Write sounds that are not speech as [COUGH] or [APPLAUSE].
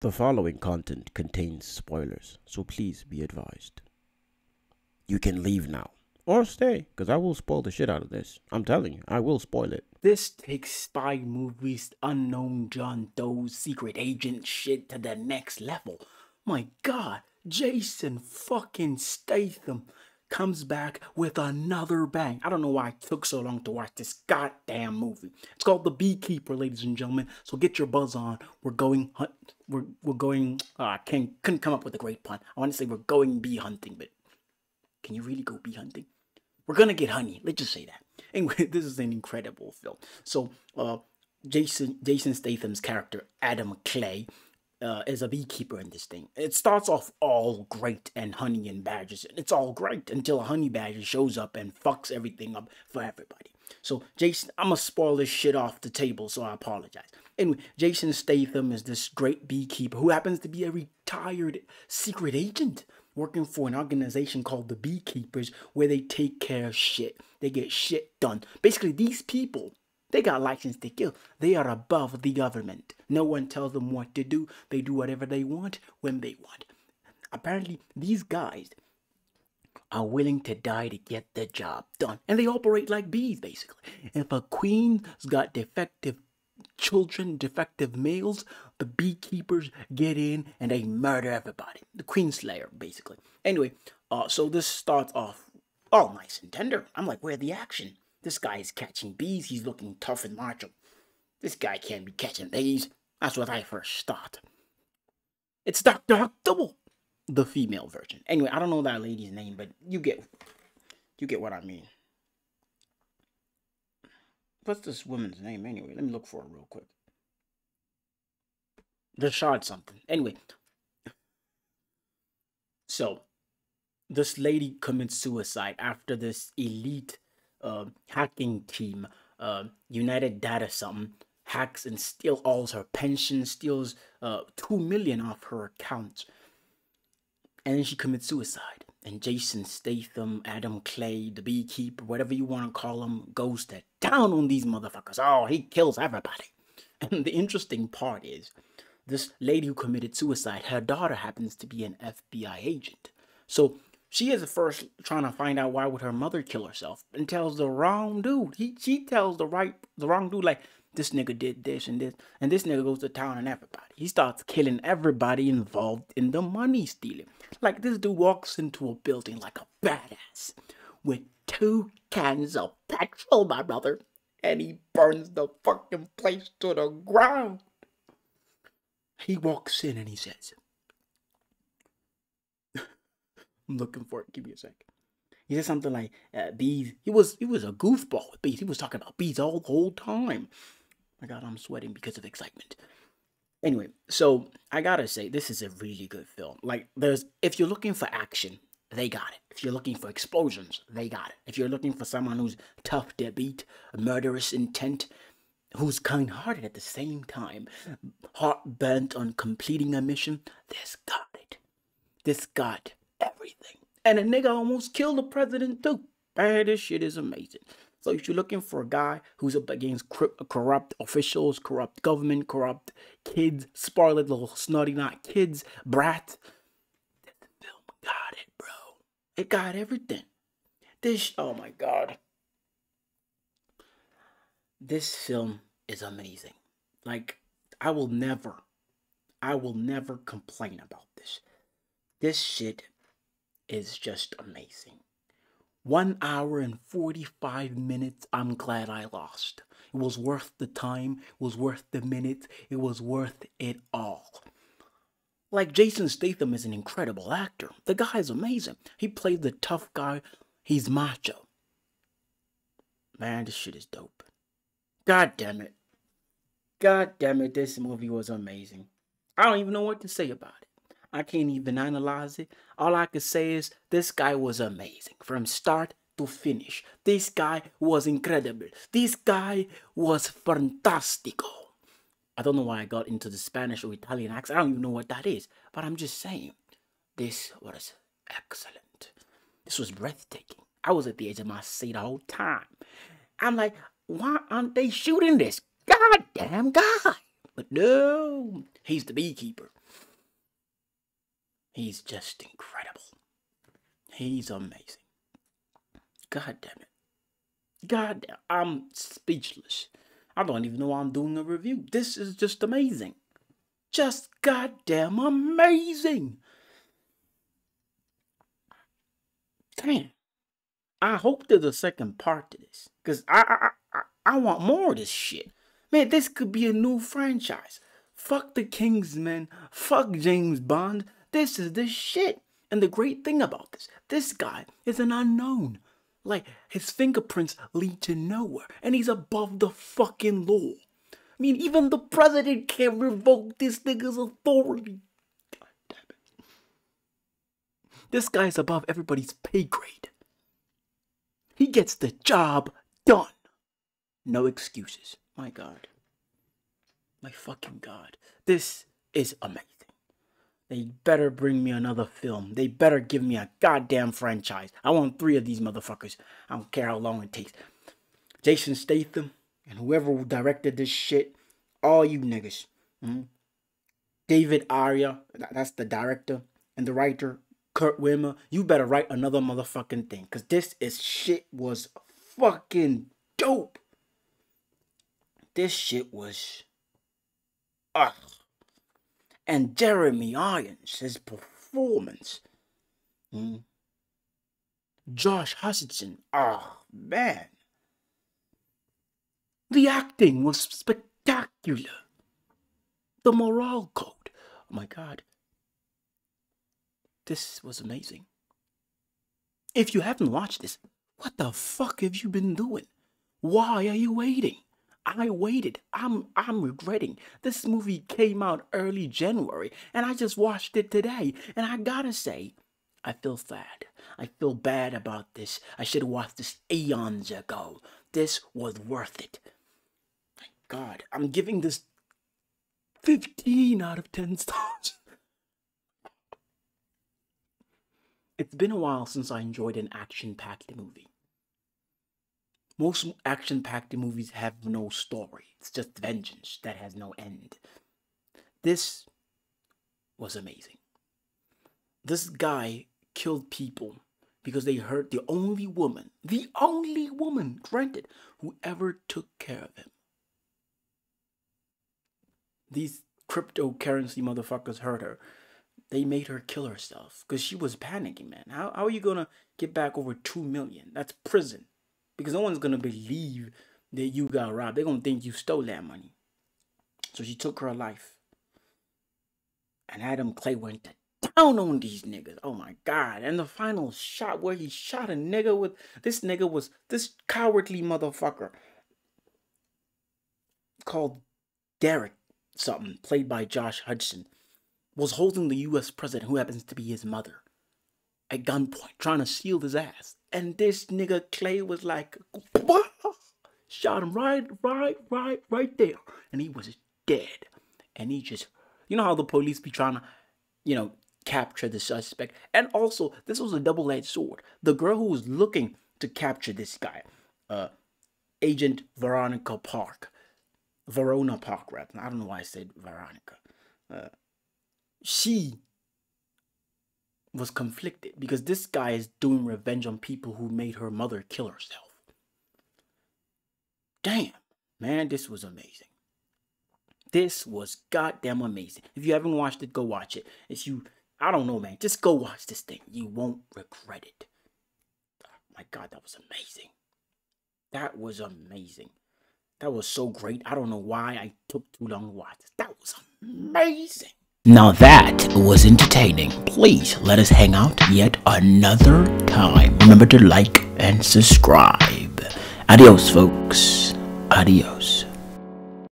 The following content contains spoilers, so please be advised. You can leave now. Or stay, because I will spoil the shit out of this. I'm telling you, I will spoil it. This takes spy movies, unknown John Doe's secret agent shit to the next level. My god, Jason fucking Statham comes back with another bang. I don't know why it took so long to watch this goddamn movie. It's called The Beekeeper, ladies and gentlemen. So get your buzz on. We're going hunt. We're we're going. Uh, I can't couldn't come up with a great pun. I want to say we're going bee hunting, but can you really go bee hunting? We're gonna get honey. Let's just say that. [LAUGHS] Anyway, this is an incredible film. So, uh, Jason Jason Statham's character Adam Clay uh, is a beekeeper in this thing. It starts off all great and honey and badgers. And it's all great until a honey badger shows up and fucks everything up for everybody. So Jason, I'm gonna spoil this shit off the table, so I apologize. Anyway, Jason Statham is this great beekeeper who happens to be a retired secret agent working for an organization called the Beekeepers where they take care of shit. They get shit done. Basically, these people they got license to kill. They are above the government. No one tells them what to do. They do whatever they want when they want. Apparently, these guys are willing to die to get the job done. And they operate like bees, basically. If a queen's got defective children, defective males, the beekeepers get in and they murder everybody. The queen slayer, basically. Anyway, uh, so this starts off all nice and tender. I'm like, where the action? This guy is catching bees. He's looking tough and macho. This guy can't be catching bees. That's what I first thought. It's Dr. Huxtable, the female version. Anyway, I don't know that lady's name, but you get you get what I mean. What's this woman's name anyway? Let me look for it real quick. Rashad something. Anyway. So, this lady commits suicide after this elite uh, hacking team, uh, United Data something, hacks and steal all her pension, steals uh, two million off her account, and then she commits suicide. And Jason Statham, Adam Clay, the beekeeper, whatever you want to call him, goes to town on these motherfuckers. Oh, he kills everybody. [LAUGHS] And the interesting part is, this lady who committed suicide, her daughter happens to be an FBI agent. So she is first trying to find out why would her mother kill herself and tells the wrong dude. He she tells the right the wrong dude like this nigga did this and this and this nigga goes to town and everybody. He starts killing everybody involved in the money stealing. Like this dude walks into a building like a badass with two cans of petrol, my brother, and he burns the fucking place to the ground. He walks in and he says, I'm looking for it. Give me a sec. He said something like uh, bees. He was he was a goofball with bees. He was talking about bees all the whole time. My God, I'm sweating because of excitement. Anyway, so I gotta say this is a really good film. Like, there's if you're looking for action, they got it. If you're looking for explosions, they got it. If you're looking for someone who's tough to beat, murderous intent, who's kind-hearted at the same time, heart bent on completing a mission, this got it. This got everything. And a nigga almost killed the president too. Man, this shit is amazing. So if you're looking for a guy who's up against corrupt officials, corrupt government, corrupt kids, spoiled little snotty not kids, brat, this film got it, bro. It got everything. This, oh my god. This film is amazing. Like, I will never, I will never complain about this. This shit is just amazing. One hour and 45 minutes, I'm glad I lost. It was worth the time, it was worth the minutes, it was worth it all. Like Jason Statham is an incredible actor. The guy is amazing. He played the tough guy, he's macho. Man, this shit is dope. God damn it. God damn it, this movie was amazing. I don't even know what to say about it. I can't even analyze it. All I can say is this guy was amazing from start to finish. This guy was incredible. This guy was fantastico. I don't know why I got into the Spanish or Italian accent. I don't even know what that is. But I'm just saying, this was excellent. This was breathtaking. I was at the edge of my seat the whole time. I'm like, why aren't they shooting this goddamn guy? But no, he's the beekeeper. He's just incredible. He's amazing. God damn it. God, damn, I'm speechless. I don't even know I'm doing a review. This is just amazing. Just goddamn amazing. Damn. I hope there's a second part to this. Because I, I, I, I want more of this shit. Man, this could be a new franchise. Fuck the Kingsmen. Fuck James Bond. This is the shit. And the great thing about this, this guy is an unknown. Like, his fingerprints lead to nowhere. And he's above the fucking law. I mean, even the president can't revoke this nigga's authority. God damn it. This guy's above everybody's pay grade. He gets the job done. No excuses. My God. My fucking God. This is amazing. They better bring me another film. They better give me a goddamn franchise. I want three of these motherfuckers. I don't care how long it takes. Jason Statham and whoever directed this shit, all you niggas. Mm-hmm. David Ayer, that's the director and the writer. Kurt Wimmer, you better write another motherfucking thing. Cause this is shit was fucking dope. This shit was ugh. And Jeremy Irons, his performance. Hmm. Josh Hutcherson, oh man. The acting was spectacular. The moral code, oh my god. This was amazing. If you haven't watched this, what the fuck have you been doing? Why are you waiting? I waited. I'm I'm regretting. This movie came out early January and I just watched it today and I got to say I feel sad. I feel bad about this. I should have watched this eons ago. This was worth it. Thank God. I'm giving this 15 out of 10 stars. [LAUGHS] It's been a while since I enjoyed an action packed movie. Most action packed movies have no story, it's just vengeance that has no end. This was amazing. This guy killed people because they hurt the only woman, the only woman, granted, who ever took care of him. These cryptocurrency motherfuckers hurt her they made her kill herself because she was panicking, man. How, how are you gonna get back over two million? That's prison. Because no one's gonna believe that you got robbed. They're gonna think you stole that money. So she took her life. And Adam Clay went down on these niggas. Oh my god. And the final shot where he shot a nigga with this nigga was this cowardly motherfucker called Derek something, played by Josh Hudson was holding the US president, who happens to be his mother, at gunpoint, trying to shield his ass. And this nigga Clay was like, shot him right, right, right, right there. And he was dead. And he just, you know how the police be trying to, you know, capture the suspect. And also, this was a double-edged sword. The girl who was looking to capture this guy, uh, Agent Veronica Park, Verona Park, rather. I don't know why I said Veronica. Uh, she was conflicted because this guy is doing revenge on people who made her mother kill herself. Damn, man, this was amazing. This was goddamn amazing. If you haven't watched it, go watch it. If you, I don't know, man, just go watch this thing. You won't regret it. Oh my God, that was amazing. That was amazing. That was so great. I don't know why I took too long to watch. That was amazing. Now that was entertaining. Please let us hang out yet another time. Remember to like and subscribe. Adios, folks. Adios.